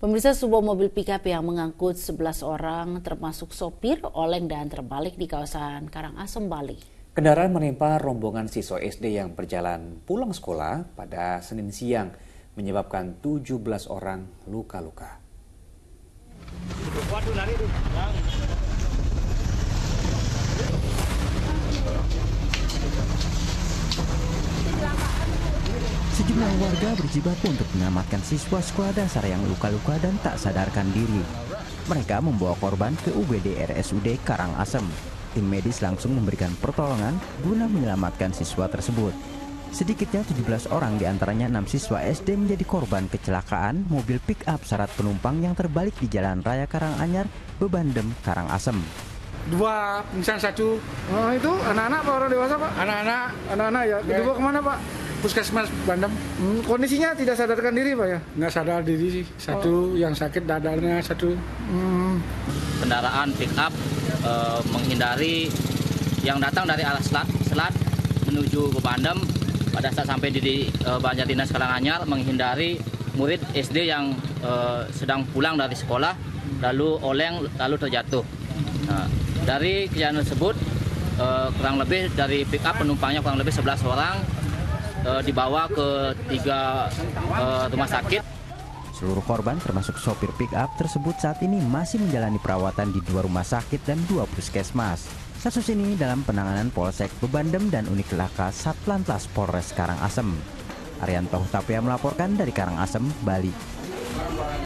Pemirsa sebuah mobil pickup yang mengangkut 11 orang termasuk sopir oleng dan terbalik di kawasan Karangasem, Bali. Kendaraan menimpa rombongan siswa SD yang berjalan pulang sekolah pada Senin siang menyebabkan 17 orang luka-luka. Sejumlah warga berjibaku untuk menyelamatkan siswa sekolah dasar yang luka-luka dan tak sadarkan diri. Mereka membawa korban ke UGD RSUD Karangasem. Tim medis langsung memberikan pertolongan guna menyelamatkan siswa tersebut. Sedikitnya 17 orang di antaranya 6 siswa SD menjadi korban kecelakaan mobil pick-up syarat penumpang yang terbalik di Jalan Raya Karanganyar, Bebandem, Karangasem. Dua pingsan satu. Oh itu anak-anak apa orang dewasa pak? Anak-anak Anak-anak ya. Ya. Dibawa ke mana pak? Puskesmas Bandem Hmm, kondisinya tidak sadarkan diri pak ya? nggak sadar diri sih. Satu yang sakit dadanya satu. Hmm, kendaraan pick up eh, menghindari yang datang dari arah selat, selat menuju ke Bandem pada saat sampai di, di eh, Banjardinas Karanganyar menghindari murid SD yang eh, sedang pulang dari sekolah lalu oleng lalu terjatuh. Nah, dari kejadian tersebut eh, kurang lebih dari pick up penumpangnya kurang lebih 11 orang dibawa ke tiga eh, rumah sakit Seluruh korban termasuk sopir pick-up tersebut saat ini masih menjalani perawatan di dua rumah sakit dan dua puskesmas. Kasus ini dalam penanganan Polsek Bebandem dan unit laka Satlantas Polres Karangasem. Arianto Hutapea melaporkan dari Karangasem, Bali.